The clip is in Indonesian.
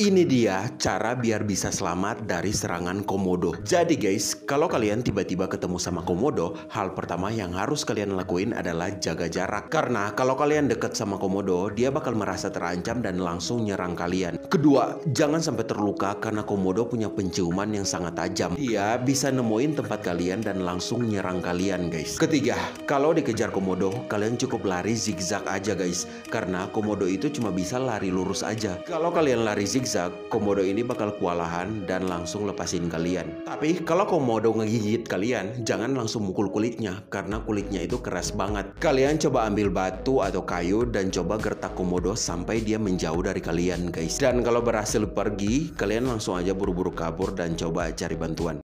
Ini dia cara biar bisa selamat dari serangan komodo. Jadi guys, kalau kalian tiba-tiba ketemu sama komodo, hal pertama yang harus kalian lakuin adalah jaga jarak. Karena kalau kalian deket sama komodo, dia bakal merasa terancam dan langsung nyerang kalian. Kedua, jangan sampai terluka karena komodo punya penciuman yang sangat tajam. Dia bisa nemuin tempat kalian dan langsung nyerang kalian guys. Ketiga, kalau dikejar komodo, kalian cukup lari zigzag aja guys. Karena komodo itu cuma bisa lari lurus aja. Kalau kalian lari zigzag, komodo ini bakal kewalahan dan langsung lepasin kalian. Tapi kalau komodo ngegigit kalian, jangan langsung mukul kulitnya karena kulitnya itu keras banget. Kalian coba ambil batu atau kayu dan coba gertak komodo sampai dia menjauh dari kalian guys. Dan kalau berhasil pergi, kalian langsung aja buru-buru kabur dan coba cari bantuan.